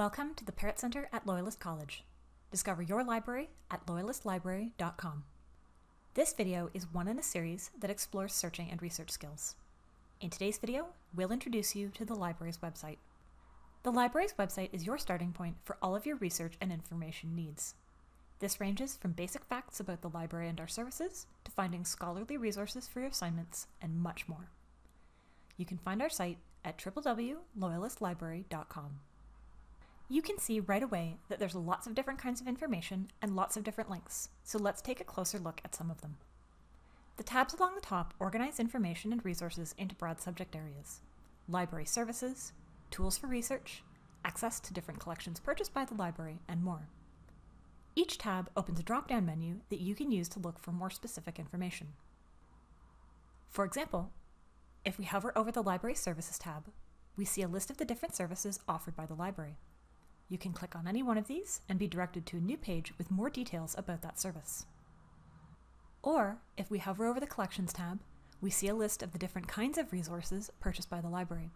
Welcome to the Parrott Center at Loyalist College. Discover your library at loyalistlibrary.com. This video is one in a series that explores searching and research skills. In today's video, we'll introduce you to the library's website. The library's website is your starting point for all of your research and information needs. This ranges from basic facts about the library and our services to finding scholarly resources for your assignments and much more. You can find our site at www.loyalistlibrary.com. You can see right away that there's lots of different kinds of information and lots of different links, so let's take a closer look at some of them. The tabs along the top organize information and resources into broad subject areas library services, tools for research, access to different collections purchased by the library, and more. Each tab opens a drop down menu that you can use to look for more specific information. For example, if we hover over the Library Services tab, we see a list of the different services offered by the library. You can click on any one of these and be directed to a new page with more details about that service. Or, if we hover over the Collections tab, we see a list of the different kinds of resources purchased by the library.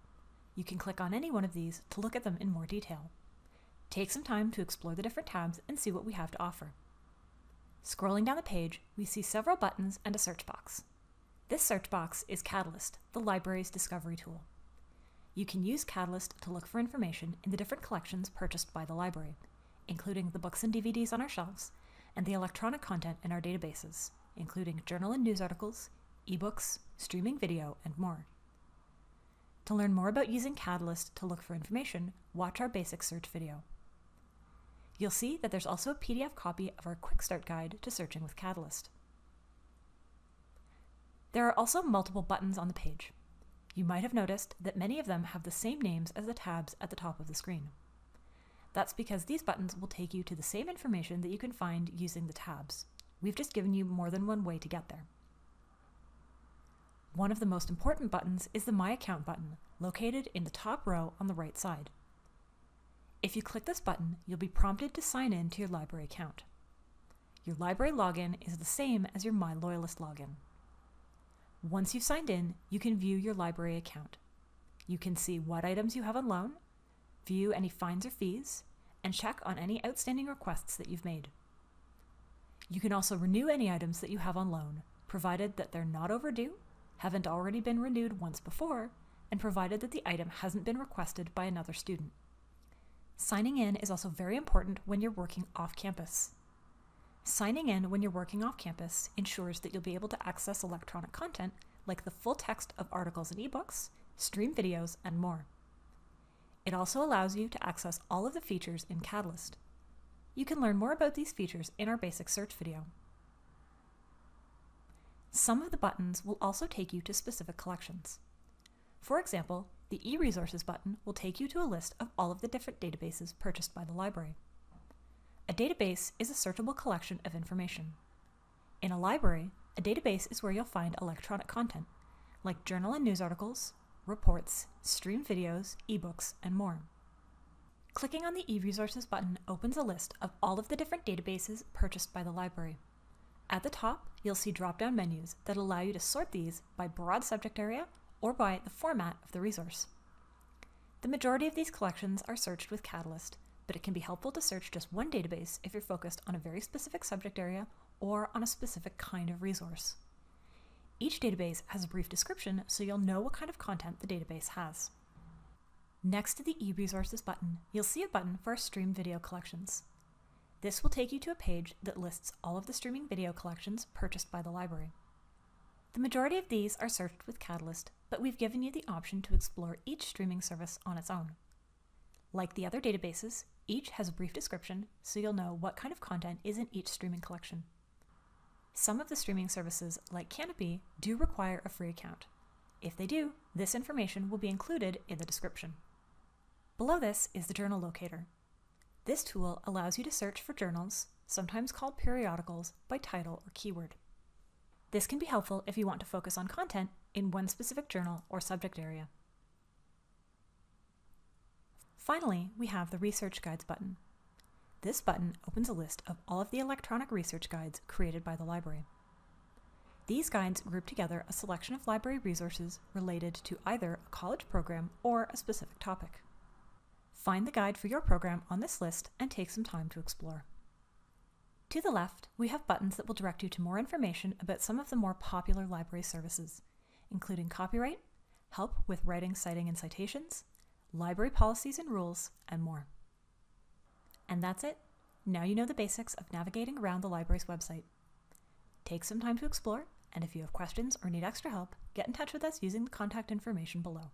You can click on any one of these to look at them in more detail. Take some time to explore the different tabs and see what we have to offer. Scrolling down the page, we see several buttons and a search box. This search box is Catalyst, the library's discovery tool. You can use Catalyst to look for information in the different collections purchased by the library, including the books and DVDs on our shelves, and the electronic content in our databases, including journal and news articles, ebooks, streaming video, and more. To learn more about using Catalyst to look for information, watch our basic search video. You'll see that there's also a PDF copy of our Quick Start Guide to Searching with Catalyst. There are also multiple buttons on the page. You might have noticed that many of them have the same names as the tabs at the top of the screen. That's because these buttons will take you to the same information that you can find using the tabs. We've just given you more than one way to get there. One of the most important buttons is the My Account button, located in the top row on the right side. If you click this button, you'll be prompted to sign in to your library account. Your library login is the same as your My Loyalist login. Once you've signed in, you can view your library account. You can see what items you have on loan, view any fines or fees, and check on any outstanding requests that you've made. You can also renew any items that you have on loan, provided that they're not overdue, haven't already been renewed once before, and provided that the item hasn't been requested by another student. Signing in is also very important when you're working off campus. Signing in when you're working off campus ensures that you'll be able to access electronic content like the full text of articles and ebooks, stream videos, and more. It also allows you to access all of the features in Catalyst. You can learn more about these features in our basic search video. Some of the buttons will also take you to specific collections. For example, the e-resources button will take you to a list of all of the different databases purchased by the library. A database is a searchable collection of information. In a library, a database is where you'll find electronic content, like journal and news articles, reports, streamed videos, ebooks, and more. Clicking on the eResources button opens a list of all of the different databases purchased by the library. At the top, you'll see drop-down menus that allow you to sort these by broad subject area or by the format of the resource. The majority of these collections are searched with Catalyst, but it can be helpful to search just one database if you're focused on a very specific subject area or on a specific kind of resource. Each database has a brief description so you'll know what kind of content the database has. Next to the eResources button, you'll see a button for stream video collections. This will take you to a page that lists all of the streaming video collections purchased by the library. The majority of these are searched with Catalyst, but we've given you the option to explore each streaming service on its own. Like the other databases, each has a brief description so you'll know what kind of content is in each streaming collection. Some of the streaming services, like Kanopy, do require a free account. If they do, this information will be included in the description. Below this is the Journal Locator. This tool allows you to search for journals, sometimes called periodicals, by title or keyword. This can be helpful if you want to focus on content in one specific journal or subject area. Finally, we have the Research Guides button. This button opens a list of all of the electronic research guides created by the library. These guides group together a selection of library resources related to either a college program or a specific topic. Find the guide for your program on this list and take some time to explore. To the left, we have buttons that will direct you to more information about some of the more popular library services, including copyright, help with writing, citing, and citations, library policies and rules, and more. And that's it. Now you know the basics of navigating around the library's website. Take some time to explore, and if you have questions or need extra help, get in touch with us using the contact information below.